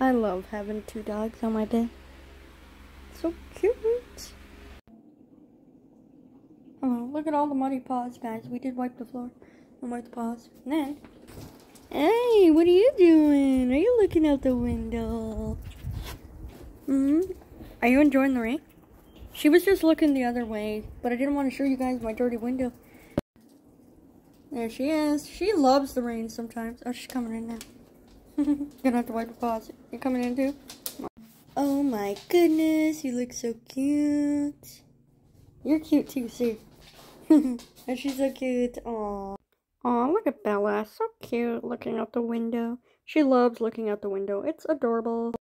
I love having two dogs on my bed. So cute. Oh, look at all the muddy paws, guys. We did wipe the floor and wipe the paws. And then, hey, what are you doing? Are you looking out the window? hmm Are you enjoying the rain? She was just looking the other way, but I didn't want to show you guys my dirty window. There she is. She loves the rain sometimes. Oh, she's coming in now. Gonna have to wipe her paws. You coming in too? Oh my goodness, you look so cute. You're cute too, see. and she's so cute. Aww. Aw, look at Bella. So cute looking out the window. She loves looking out the window. It's adorable.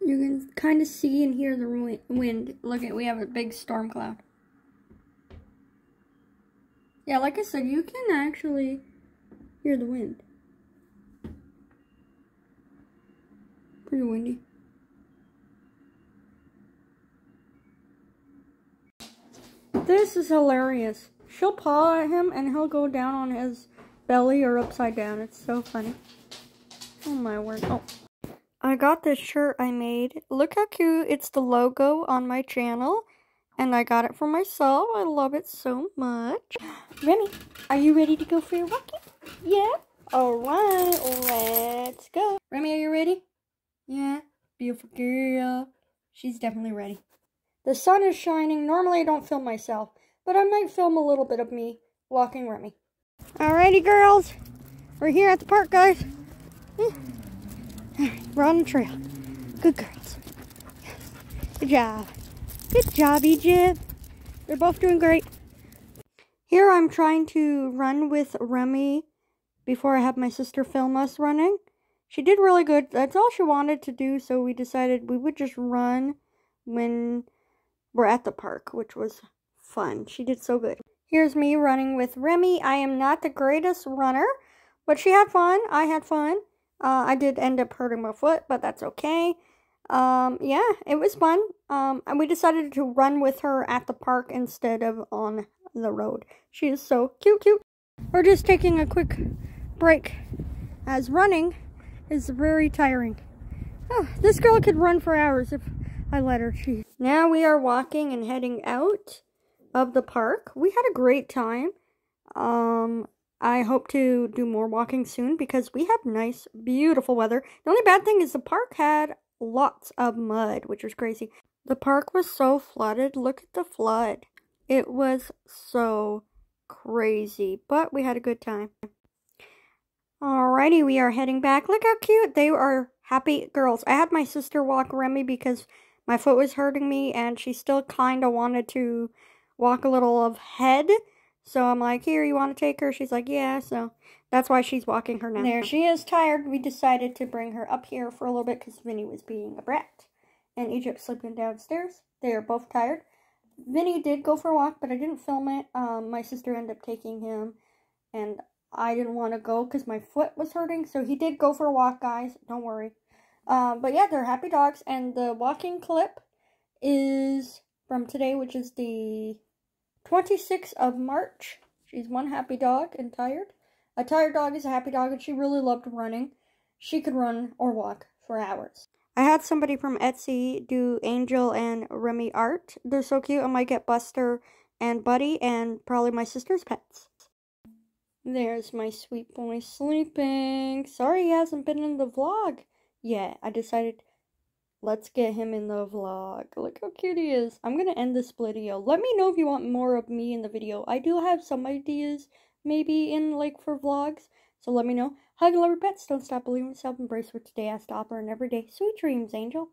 You can kind of see and hear the wind. Look at, we have a big storm cloud. Yeah, like I said, you can actually hear the wind. Pretty windy. This is hilarious. She'll paw at him and he'll go down on his belly or upside down. It's so funny. Oh my word. Oh. I got this shirt I made. Look how cute. It's the logo on my channel. And I got it for myself. I love it so much. Remy, are you ready to go for your walking? Yeah? Alright, let's go. Remy, are you ready? Yeah? Beautiful girl. She's definitely ready. The sun is shining. Normally I don't film myself, but I might film a little bit of me walking Remy. Alrighty, girls. We're here at the park, guys. We're on the trail. Good girls. Yes. Good job. Good job, Egypt. They're both doing great. Here I'm trying to run with Remy before I have my sister film us running. She did really good. That's all she wanted to do, so we decided we would just run when we're at the park, which was fun. She did so good. Here's me running with Remy. I am not the greatest runner, but she had fun. I had fun. Uh, I did end up hurting my foot, but that's okay. Um, yeah, it was fun. Um, and we decided to run with her at the park instead of on the road. She is so cute, cute. We're just taking a quick break as running is very tiring. Oh, this girl could run for hours if I let her. She. Now we are walking and heading out of the park. We had a great time. Um, I hope to do more walking soon because we have nice, beautiful weather. The only bad thing is the park had lots of mud, which was crazy. The park was so flooded. Look at the flood. It was so crazy, but we had a good time. Alrighty, we are heading back. Look how cute. They are happy girls. I had my sister walk Remy because my foot was hurting me and she still kind of wanted to walk a little of head. So I'm like, here, you want to take her? She's like, yeah. So that's why she's walking her now. There she is, tired. We decided to bring her up here for a little bit because Vinny was being a brat. And Egypt sleeping downstairs. They are both tired. Vinny did go for a walk, but I didn't film it. Um, my sister ended up taking him. And I didn't want to go because my foot was hurting. So he did go for a walk, guys. Don't worry. Um, but yeah, they're happy dogs. And the walking clip is from today, which is the 26th of March. She's one happy dog and tired. A tired dog is a happy dog, and she really loved running. She could run or walk for hours. I had somebody from Etsy do Angel and Remy art. They're so cute. I might get Buster and Buddy and probably my sister's pets. There's my sweet boy sleeping. Sorry he hasn't been in the vlog yet. I decided Let's get him in the vlog. Look how cute he is. I'm going to end this video. Let me know if you want more of me in the video. I do have some ideas maybe in like for vlogs. So let me know. Hug and love your pets. Don't stop believing in yourself. Embrace what today has to offer and every day. Sweet dreams, Angel.